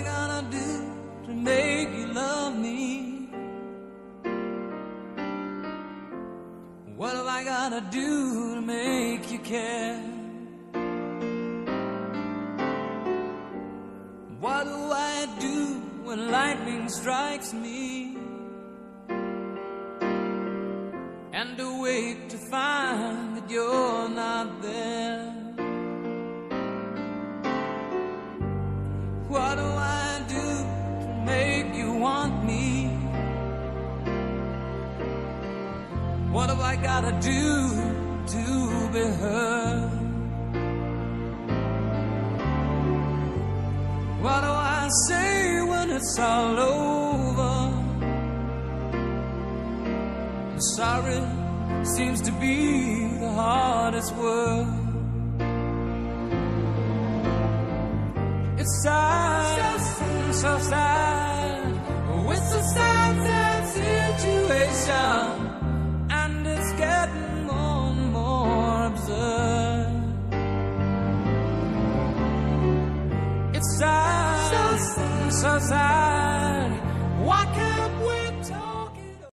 I gotta do to make you love me? What have I gotta do to make you care? What do I do when lightning strikes me? And awake to find that you're not there. What do I What have I gotta do to be heard? What do I say when it's all over? Sorry seems to be the hardest word. It's sad, so, so sad. It's a sad, It's sad, so, so sad.